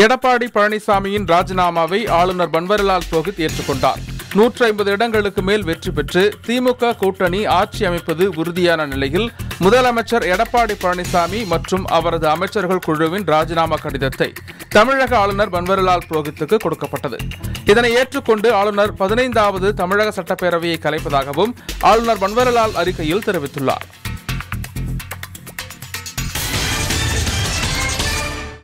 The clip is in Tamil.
எடப்பாடி பழனிசாமியின் ராஜினாமாவை ஆளுநர் பன்வரிலால் புரோஹித் ஏற்றுக்கொண்டார். நூற்றி ஐம்பது இடங்களுக்கு மேல் வெற்றி பெற்று திமுக கூட்டணி ஆட்சி அமைப்பது உறுதியான நிலையில் முதலமைச்சர் எடப்பாடி பழனிசாமி மற்றும் அவரது அமைச்சர்கள் குழுவின் ராஜினாமா கடிதத்தை தமிழக ஆளுநர் பன்வரிலால் புரோஹித்துக்கு கொடுக்கப்பட்டது. இதனை ஏற்றுக்கொண்டு ஆளுநர் பதினைந்தாவது தமிழக சட்டப்பேரவையை கலைப்பதாகவும் ஆளுநர் பன்வரிலால் அறிக்கையில் தெரிவித்துள்ளார்.